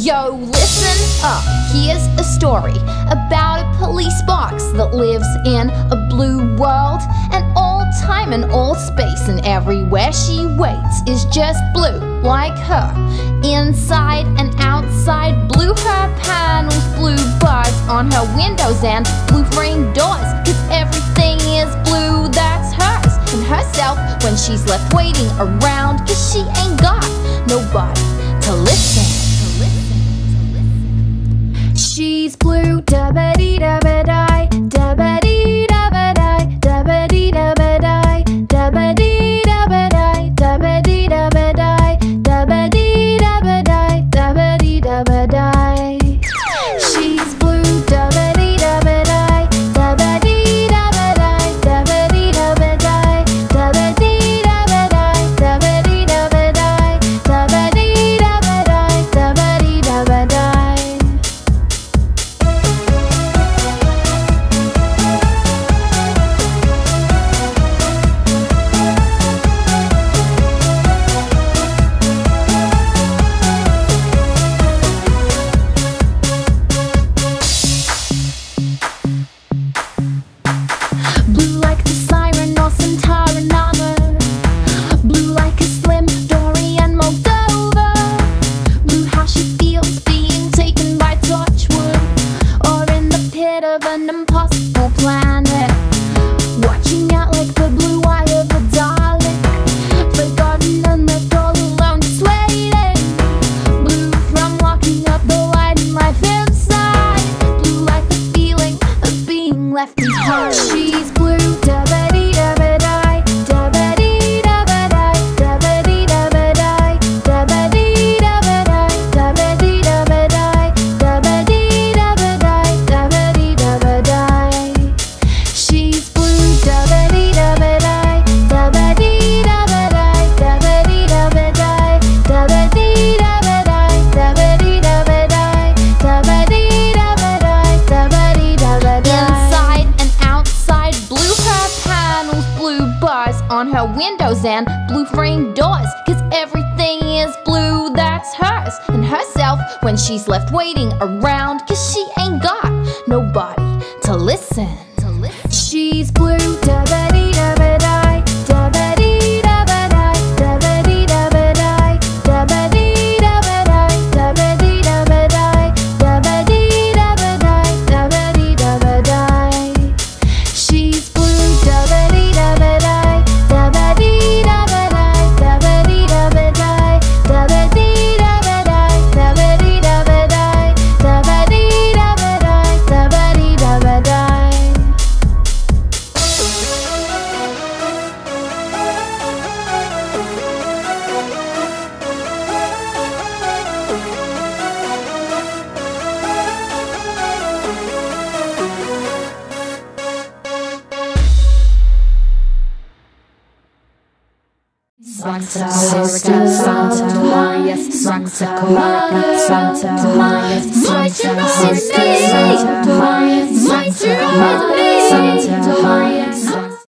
Yo, listen up. Here's a story about a police box that lives in a blue world. And all time and all space and everywhere she waits is just blue, like her. Inside and outside, blue her panels, blue bars on her windows, and blue frame doors. Cause everything is blue, that's hers and herself when she's left waiting around. Cause she ain't got nobody She's blue, da ba dee da ba of an impossible planet. Watching out like the blue eye of a Dalek. Forgotten and left all alone just waiting. Blue from locking up the light in life inside. Blue like the feeling of being left behind. On her windows and blue frame doors. Cause everything is blue, that's hers and herself when she's left waiting around. Cause she ain't got nobody to listen. to listen. She's blue, Santa Santa Santa Maria Santa Maria Santa Sister Santa Santa Maria